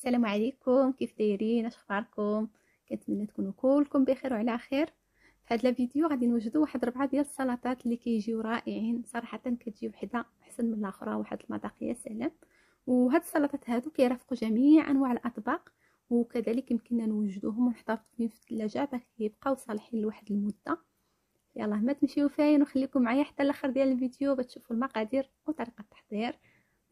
السلام عليكم كيف دايرين؟ اش أخباركم؟ كنتمنى تكونوا كلكم بخير وعلى خير. في هذا الفيديو غادي نوجدوا واحد ربعة ديال السلطات اللي كيجيو رائعين. صراحة كتجي وحدة أحسن من الأخرى واحد المذاق يا سلام. وهاد السلطات هادو كيرافقوا جميع أنواع الأطباق وكذلك يمكننا نوجدوهم ونحتفظ بهم في الثلاجة باش كيبقاو صالحين لواحد المدة. يلا ما تمشيو فين وخليكم معايا حتى الأخر ديال الفيديو باش تشوفوا المقادير وطريقة التحضير.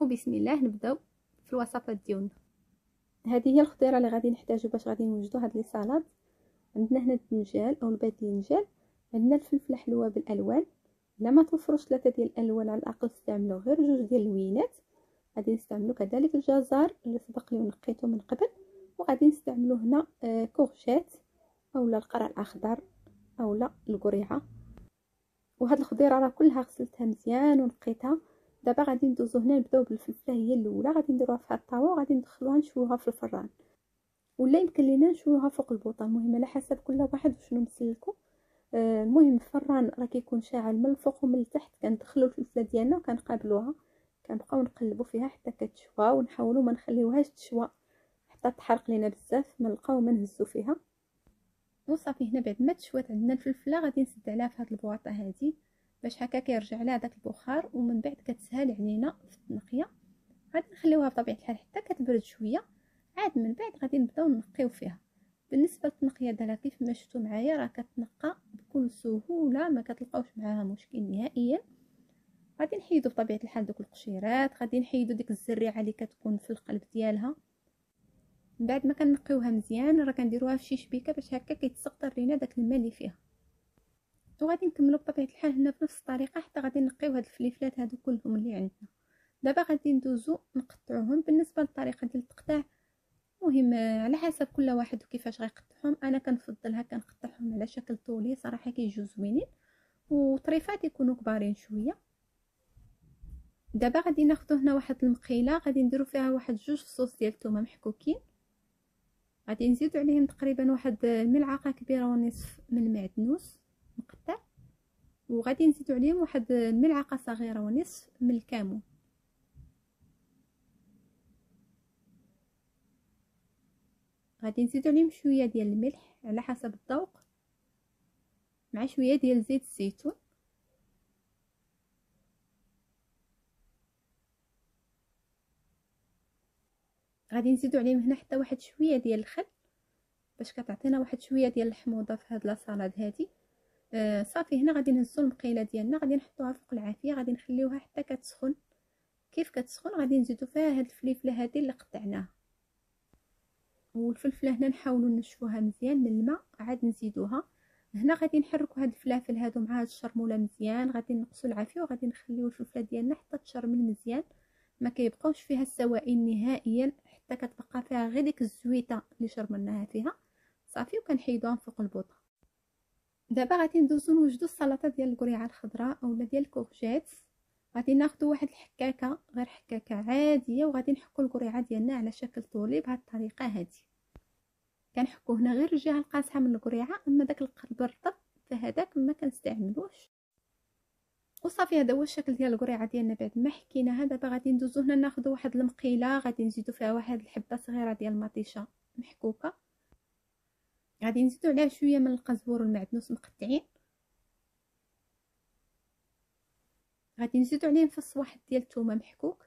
وبسم الله نبدأو في الوصفات ديالنا. هذه هي الخضيره اللي غادي نحتاجو باش غادي نوجدو هاد لي سالاد. عندنا هنا الدنجال أو الباذنجان عندنا الفلفل حلوة بالألوان. لا ما توفروش ثلاثة ديال الألوان على الأقل استعملوا غير جوج ديال اللوينات غادي نستعملوا كذلك الجزر اللي سبق لي ونقيته من قبل. وغادي نستعملوا هنا آه أولا القرع الأخضر أولا القريعة. وهاد الخضيره راه كلها غسلتها مزيان ونقيتها. دابا غادي ندوزو هنا نبداو بالفلفله هي الأولى غادي نديروها في الطاوة وغادي ندخلوها نشويوها في الفران. ولا يمكن لينا نشويوها فوق البوطة المهم على حسب كل واحد وشنو مسلكو. آه المهم الفران راه كيكون شاعل من الفوق ومن التحت كندخلو الفلفلة ديالنا وكنقابلوها كنبقاو نقلبوا فيها حتى كتشوى ونحاولوا ما نخليوهاش تشوى حتى تحرق لينا بزاف ما نلقاو ما نهزو فيها. وصافي هنا بعد ما تشوات عندنا الفلفلة غادي نسد عليها في هاد البواطة هذه باش هكا كيرجع لها داك البخار ومن بعد كتسهل علينا في التنقية. غادي نخليوها بطبيعة الحال حتى كتبرد شوية. عاد من بعد غادي نبداو نقيو فيها. بالنسبة للتنقية ديالها كيف ما شفتوا معايا راه كتنقى بكل سهولة ما كتلقاوش معاها مشكل نهائيا. غادي نحيدو بطبيعة الحال دوك القشيرات غادي نحيدو ديك الزريعة اللي كتكون في القلب ديالها. من بعد ما كنقيوها مزيان راه كنديروها في شي شبيكة باش هكا كيتسقطر لينا داك الماء اللي فيها. وغادي نكملو بطبيعة الحال هنا بنفس الطريقة حتى غادي نقيو هاد الفليفلات هادو كلهم اللي عندنا. دابا غادي ندوزو نقطعوهم. بالنسبة للطريقة ديال التقطاع مهم على حسب كل واحد وكيفاش غيقطعهم. أنا كنفضل هكا نقطعهم على شكل طولي صراحة كيجيو زوينين وطريفات يكونوا كبارين شوية. دابا غادي ناخذ هنا واحد المقيلة غادي نديرو فيها واحد جوج فصوص ديال الثومه محكوكين. غادي نزيدو عليهم تقريبا واحد الملعقه كبيرة ونصف من المعدنوس مقطع. وغادي نزيدو عليهم واحد الملعقة صغيرة ونصف من الكمون غادي نزيدو عليهم شوية ديال الملح على حسب الذوق مع شوية ديال زيت الزيتون. غادي نزيدو عليهم هنا حتى واحد شوية ديال الخل باش كتعطينا واحد شوية ديال الحموضة في هاد لاصالاد هادي. آه صافي هنا غادي نهزو المقيلة ديالنا غادي نحطوها فوق العافية غادي نخليوها حتى كتسخن. كيف كتسخن؟ غادي نزيدو فيها هاد الفليفلة هادي اللي قطعناها. والفلفلة هنا نحاولوا نشفوها مزيان من الماء عاد نزيدوها. هنا غادي نحركوا هاد الفلافل هادو مع هاد الشرمولة مزيان غادي نقصوا العافية وغادي نخليو الفلفلة ديالنا حتى تشرمل مزيان. ما كيبقاوش فيها السوائل نهائيا حتى كتبقى فيها غير ديك الزويتة اللي شرملناها فيها. صافي وكنحيدوها فوق البوطة. دابا غادي ندوزو نوجدو السلطة ديال القريعه الخضراء اولا ديال الكورجيت غادي ناخدو واحد الحكاكة غير حكاكة عادية وغادي نحكو القريعه ديالنا على شكل طولي بهذه الطريقة هذه كنحكو هنا غير الجهة القاصحه من القريعه أما داك القلب الرطب فهداك ما كنستعملوش وصافي هذا هو الشكل ديال القريعه ديالنا بعد ما حكيناها. دابا غادي ندوزو هنا ناخذ واحد المقيلة غادي نزيدو فيها واحد الحبة صغيرة ديال المطيشة محكوكة. غادي نزيدو عليها شوية من القزبور والمعدنوس مقطعين. غادي نزيدو عليهم فص واحد ديال الثومه محكوك.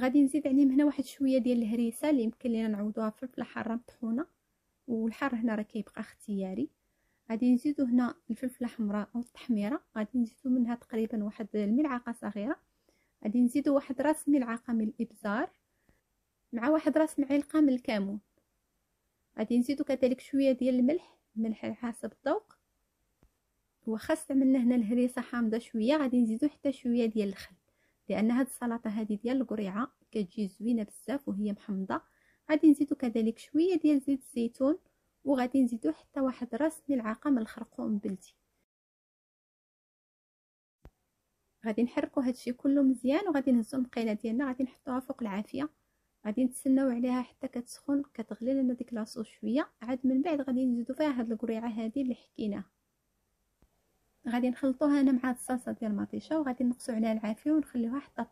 غادي نزيد عليهم هنا واحد شوية ديال الهريسة اللي يمكن لينا نعوضوها في الفلفله حاره مطحونه والحار هنا راه كيبقى اختياري. غادي نزيدو هنا الفلفلة حمراء أو التحميره غادي نزيدو منها تقريبا واحد الملعقة صغيرة. غادي نزيدو واحد راس ملعقة من الإبزار مع واحد راس معلقة من الكمون. غادي نزيدو كذلك شوية ديال الملح الملح حسب الذوق. واخا استعملنا هنا الهريسة حامضة شوية غادي نزيدو حتى شوية ديال الخل لأن هاد السلطة هذه ديال القريعة كتجي زوينة بزاف وهي محمضة. غادي نزيدو كذلك شوية ديال زيت الزيتون وغادي نزيدو حتى واحد راس ملعقة من الخرقوم بلدي غادي نحركو هادشي كله مزيان وغادي نهزو المقيلة ديالنا غادي نحطوها فوق العافية. غادي نتسناو عليها حتى كتسخن كتغلي لنا ديك لاصوص شوية. عاد من بعد غادي نزيدو فيها هاد القريعة هذه اللي حكيناها غادي نخلطوها أنا مع الصلصة ديال المطيشه وغادي نقصو عليها العافية ونخليوها حتى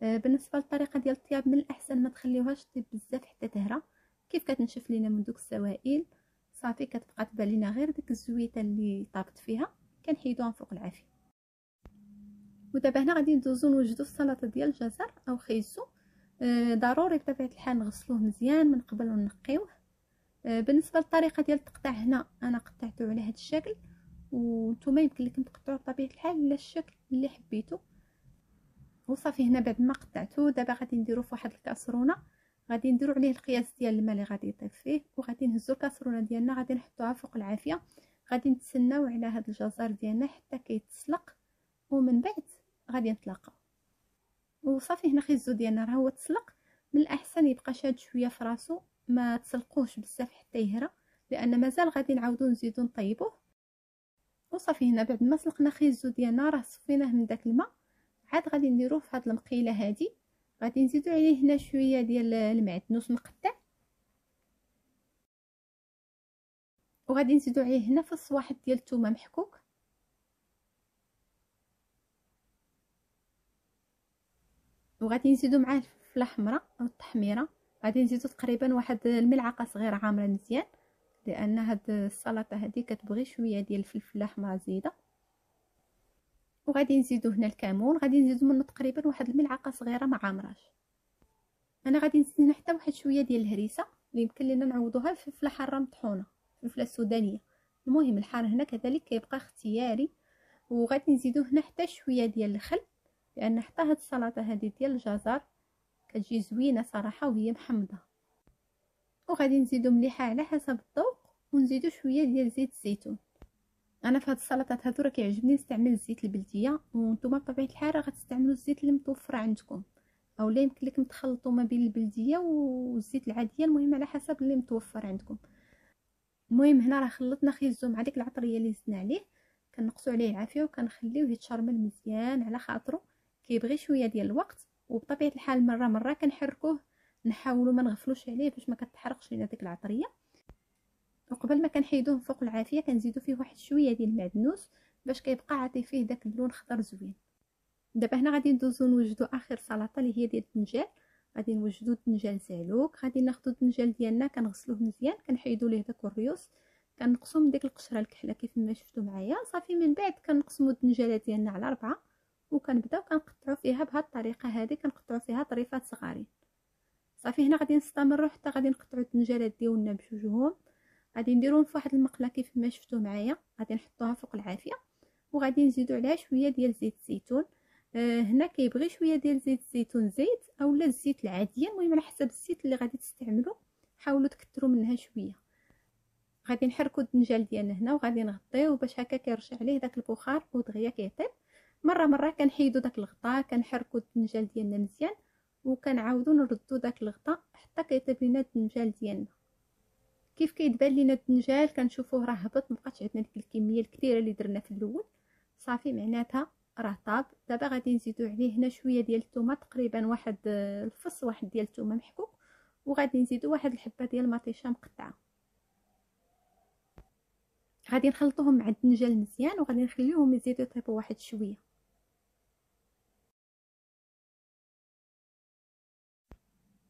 طيب بالنسبة للطريقة ديال الطياب من الأحسن ما تخليوهاش طيب بزاف حتى تهرى. كيف كتنشف لينا من دوك السوائل؟ صافي كتبقى تبان لينا غير ديك الزويتة اللي طابت فيها. كنحيدوها فوق العافية. ودابا هنا غادي ندوزو نوجدو السلطة ديال الجزر أو خيزو. ضروري بطبيعة الحال نغسلوه مزيان من قبل ونقيوه آه، بالنسبة للطريقه ديال التقطاع هنا أنا قطعته على هذا الشكل وأنتم يمكن لكم تقطعوه بطبيعة الحال على الشكل اللي حبيتو. وصافي هنا بعد ما قطعته دابا غادي نديرو في واحد الكاسرونة. غادي نديرو عليه القياس ديال الماء اللي غادي يطيب فيه وغادي نهزو الكاسرونة ديالنا غادي نحطوها فوق العافية. غادي نتسناو على هاد الجزر ديالنا حتى كيتسلق ومن بعد غادي نطلقوا وصافي هنا خيزو ديالنا راه هو تسلق. من الأحسن يبقى شاد شوية في راسو ما تسلقوش بزاف حتى يهرى لأن مازال غادي نعاودو نزيدو نطيبوه. وصافي هنا بعد ما سلقنا خيزو ديالنا راه صفيناه من داك الماء. عاد غادي نديروه في هاد المقيلة هادي. غادي نزيدو عليه هنا شوية ديال المعدنوس مقطع. وغادي نزيدو عليه هنا فص واحد ديال الثومه محكوك. وغادي نزيدو معاه الفلفله حمراء أو التحميرة. غادي نزيدو تقريبا واحد الملعقة صغيرة عامره مزيان لأن هاد السلطة هذه كتبغي شوية ديال الفلفلة حمراء زياده وغادي نزيدو هنا الكمون. غادي نزيدو منه تقريبا واحد الملعقة صغيرة ما عامراش أنا غادي نزيد هنا حتى واحد شوية ديال الهريسة اللي يمكن لينا نعوضوها بفلفله حارة مطحونة الفلفله السودانية. المهم الحار هنا كذلك كيبقى اختياري. وغادي نزيدو هنا حتى شوية ديال الخل. لأن حتى هاد السلطة هذه ديال الجزر كتجي زوينة صراحة وهي محمضه وغادي نزيدو مليحة على حسب الذوق ونزيدو شوية ديال زيت الزيتون. أنا في هاد السلطات هادو راه كيعجبني نستعمل الزيت البلدية وأنتم بطبيعة الحال غتستعملوا الزيت اللي متوفر عندكم. أو لا يمكن لكم تخلطوا ما بين البلدية والزيت العادية المهم على حسب اللي متوفر عندكم. المهم هنا راه خلطنا خيزو مع ديك العطرية اللي زدنا عليه. كنقصوا عليه العافية وكنخليوه يتشرمل مزيان على خاطرو. كيبغي شوية ديال الوقت وبطبيعة الحال مرة مرة كنحركوه نحاولوا ما نغفلوش عليه باش ما كتحرقش لينا ديك العطرية. وقبل ما كنحيدوه فوق العافية كنزيدو فيه واحد شوية ديال المعدنوس باش كيبقى عاطي فيه داك اللون خضر زوين. دابا هنا غادي ندوزو نوجدو آخر سلطة اللي هي ديال الدنجال. غادي نوجدو الدنجال سالوك غادي ناخدو الدنجال ديالنا كنغسلوه مزيان كنحيدو ليه داك الريوس. كنقصو من ديك القشرة الكحلة كيف ما شفتوا معايا. صافي من بعد كنقسمو الدنجالات ديالنا على أربعة. وكنبداو كنقطعو فيها بهاد الطريقة هذه كنقطعو فيها طريفات صغارين. صافي هنا غادي نستمروا حتى غادي نقطعو الدنجالات ديالنا بجوجهم. غادي نديروهم في واحد المقله كيف ما شفتوا معايا. غادي نحطوها فوق العافية. وغادي نزيدو عليها شوية ديال زيت الزيتون. آه هنا كيبغي شوية ديال زيت الزيتون زيت أولا الزيت العاديه المهم على حسب الزيت اللي غادي تستعملوا حاولوا تكثروا منها شوية. غادي نحركوا الدنجال ديالنا هنا وغادي نغطيوه باش هكا كيرجع عليه داك البخار ودغيا كيطيب. مرة مرة كنحيدوا داك الغطاء كنحركوا الدنجال ديالنا مزيان وكنعاودوا نردوا داك الغطاء حتى كيطيب لينا الدنجال ديالنا. كيف كيتبان لينا الدنجال كنشوفوه راه هبط مبقاتش عندنا ديك الكمية الكثيرة اللي درنا في الأول. صافي معناتها راه طاب. دابا غادي نزيدو عليه هنا شوية ديال الثومه تقريبا واحد الفص واحد ديال الثومه محكوك وغادي نزيدو واحد الحبة ديال المطيشه مقطعة. غادي نخلطوهم مع الدنجال مزيان وغادي نخليوهم يزيدو يطيبوا واحد شوية.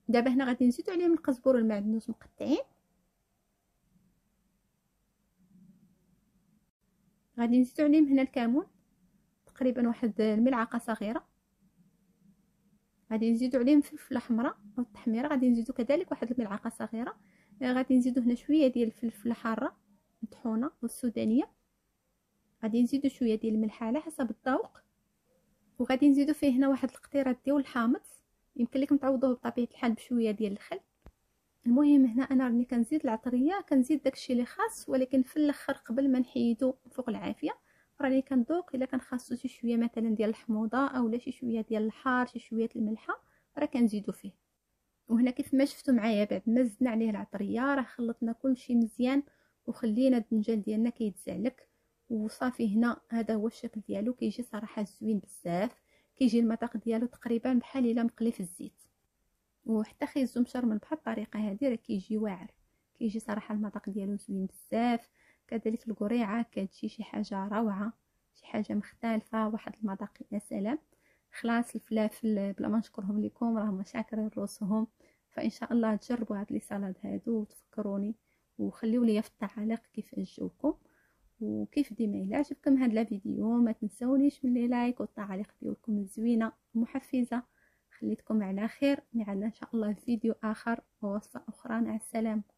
دابا هنا غادي نزيدو عليهم القزبر والمعدنوس مقطعين. غادي نزيدو عليهم هنا الكمون تقريبا واحد الملعقة صغيرة. غادي نزيدو عليهم فلفله حمراء أو التحميره غادي نزيدو كذلك واحد الملعقة صغيرة. غادي نزيدو هنا شوية ديال الفلفله حارة مطحونة والسودانية. غادي نزيدو شوية ديال الملح على حسب الذوق. وغادي نزيدو فيه هنا واحد القطيرة ديال الحامض. يمكن لكم تعوضوه بطبيعة الحال بشوية ديال الخل. المهم هنا أنا راني كنزيد العطرية كنزيد داكشي اللي خاص ولكن في الأخر قبل ما نحيدو فوق العافية راني كنذوق إلا كان خاصو شي شوية مثلا ديال الحموضة اولا شي شوية ديال الحار شي شوية الملحة راه كنزيدو فيه. وهنا كيف ما شفتوا معايا بعد ما زدنا عليه العطرية راه خلطنا كلشي مزيان وخلينا الدنجال ديالنا كيتزعلك وصافي هنا هذا هو الشكل ديالو كيجي صراحة زوين بزاف. كيجي المذاق ديالو تقريبا بحال إلا مقلي في الزيت. وحتى خيزو مشرمل بحال الطريقة هذه راه كيجي واعر. كيجي صراحة المذاق ديالو زوين بزاف. كذلك القريعة كتجي شي حاجة روعة شي حاجة مختلفة واحد المذاق يا سلام. خلاص الفلافل بلا ما نشكرهم لكم راهم شاكرين روسهم فإن شاء الله تجربوا هاد لي سالاد هادو وتفكروني وخليو لي في التعاليق كيف جوكم وكيف ديما إلا عجبكم هاد الفيديو ما تنسونيش من لي لايك والتعاليق ديالكم الزوينة المحفزه خليتكم على خير معنا إن شاء الله فيديو آخر ووصفة أخرى. مع السلامة.